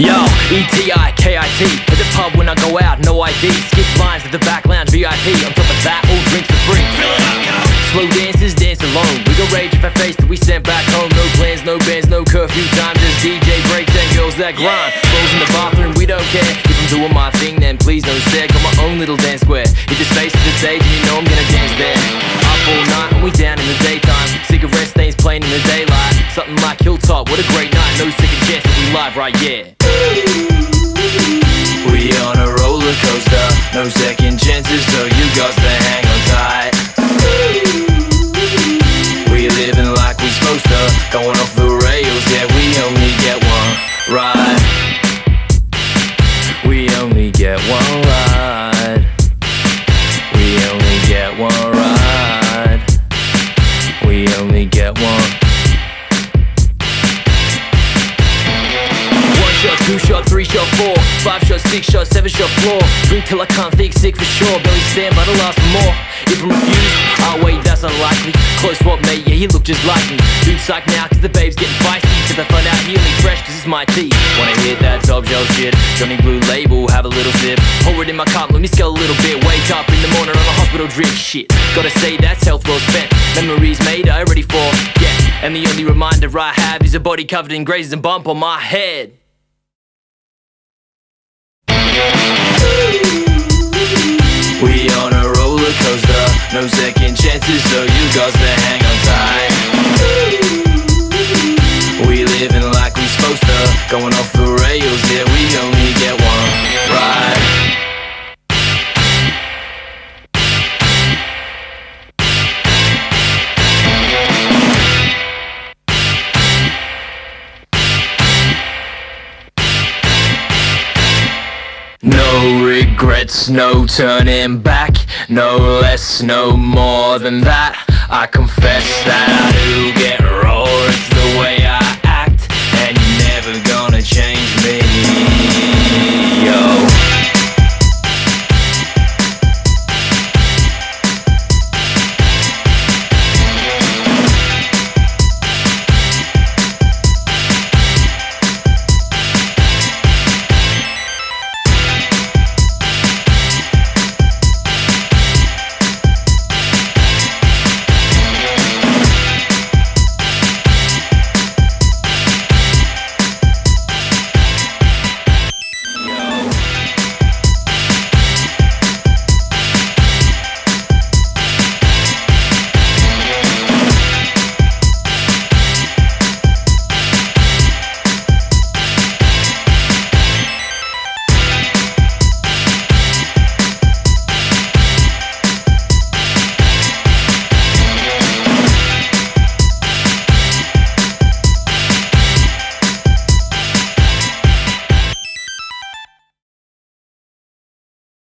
Yo, E-T-I-K-I-T At the pub when I go out, no ID Skip lines at the back lounge, VIP On top of that, all drinks for free. Slow dancers dance alone. We go rage if I face that we sent back home. No plans, no bands, no curfew time. Just DJ breaks and girls that grind. Rolls in the bathroom, we don't care. If I'm doing my thing, then please don't stare. Got my own little dance square. If the space is the stage and you know I'm gonna dance there. Up all night and we down in the daytime. Cigarette stains playing in the daylight. Something like Hilltop, what a great night. No second chance that we live right, yeah shot, two shot, three shot, four, five shot, six shot, seven shot, floor. Drink till I can't think, sick for sure. Belly stand, but I'll last for more. If I'm refused, oh wait, that's unlikely. Close swap, mate, yeah, he look just like me. Dude, psych now, cause the babe's getting feisty. Till I find out he only fresh, cause it's my tea. Wanna hit that top shelf shit? Johnny Blue label, have a little sip. Pour it in my cup, let me scale a little bit. Wake up in the morning on a hospital drip shit. Gotta say, that's health well spent. Memories made, I already forget. And the only reminder I have is a body covered in grazes and bump on my head. We on a roller coaster, no second chances, so you got to hang on tight. We living like we supposed to, going off the rails, yeah, we only get one ride. No regrets, no turning back No less, no more than that. I confess that I do get